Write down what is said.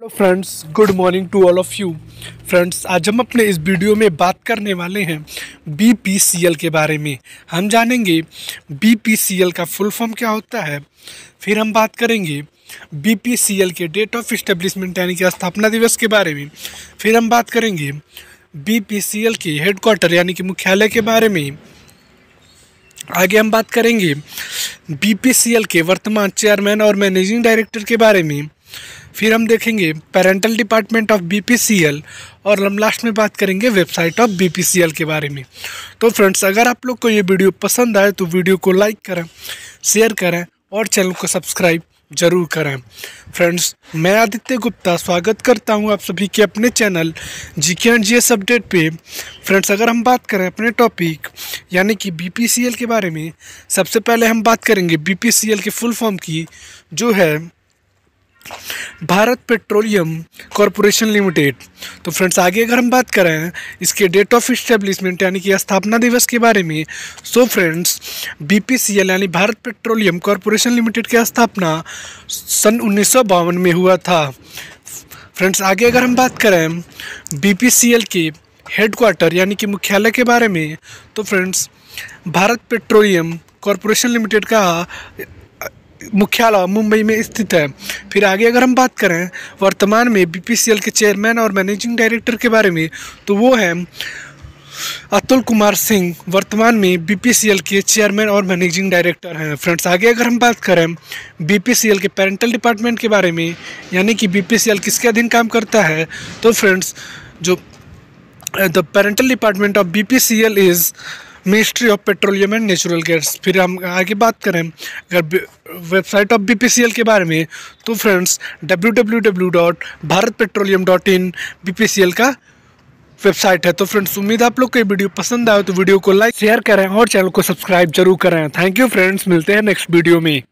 Hello friends good morning to all of you friends आज हम अपने इस वीडियो में बात करने वाले हैं बीपीसीएल के बारे में। हम जानेंगे बीपीसीएल का फुल फॉर्म क्या होता है, फिर हम बात करेंगे बीपीसीएल के डेट ऑफ़ इस्टेब्लिशमेंट यानी कि स्थापना दिवस के बारे में। फिर हम बात करेंगे बीपीसीएल के हेडक्वार्टर यानी कि मुख्यालय के बारे में। आगे हम बात करेंगे बीपीसीएल के वर्तमान चेयरमैन और मैनेजिंग डायरेक्टर के बारे में। फिर हम देखेंगे पेरेंटल डिपार्टमेंट ऑफ़ बीपीसीएल और हम लास्ट में बात करेंगे वेबसाइट ऑफ़ बीपीसीएल के बारे में। तो फ्रेंड्स अगर आप लोग को ये वीडियो पसंद आए तो वीडियो को लाइक करें शेयर करें और चैनल को सब्सक्राइब ज़रूर करें। फ्रेंड्स मैं आदित्य गुप्ता स्वागत करता हूँ आप सभी के अपने channel G K and G S update पे। फ्रेंड्स अगर हम बात करें अपने टॉपिक यानी कि बीपीसीएल के बारे में, सबसे पहले हम बात करेंगे बीपीसीएल के फुल फॉर्म की, जो है भारत पेट्रोलियम कॉरपोरेशन लिमिटेड। तो फ्रेंड्स, आगे अगर हम बात करें, इसके डेट ऑफ़ इस्टेब्लिशमेंट यानी कि स्थापना दिवस के बारे में सो फ्रेंड्स बीपीसीएल यानी भारत पेट्रोलियम कॉरपोरेशन लिमिटेड की स्थापना सन उन्नीस सौ बावन में हुआ था। फ्रेंड्स, आगे अगर हम बात करें बीपीसीएल के हेडक्वार्टर यानी कि मुख्यालय के बारे में तो friends, Bharat Petroleum Corporation Limited का मुख्यालय मुंबई में स्थित है। फिर आगे अगर हम बात करें, वर्तमान में बीपीसीएल के चेयरमैन और मैनेजिंग डायरेक्टर के बारे में तो वो हैं अतुल कुमार सिंह। वर्तमान में बीपीसीएल के चेयरमैन और मैनेजिंग डायरेक्टर हैं। फ्रेंड्स, आगे अगर हम बात करें बीपीसीएल के पेरेंटल डिपार्टमेंट के बारे में, यानी कि बीपीसीएल किसके अधीन काम करता है तो फ्रेंड्स, जो the parental department of BPCL is Ministry of Petroleum and Natural Gas फिर हम आगे बात करें, अगर वेबसाइट ऑफ़ बीपीसीएल के बारे में तो फ्रेंड्स www.bharatpetroleum.in बीपीसीएल का वेबसाइट है। तो फ्रेंड्स उम्मीद आप लोग को ये वीडियो पसंद आए तो वीडियो को लाइक शेयर करें और चैनल को सब्सक्राइब ज़रूर करें। थैंक यू फ्रेंड्स मिलते हैं नेक्स्ट वीडियो में।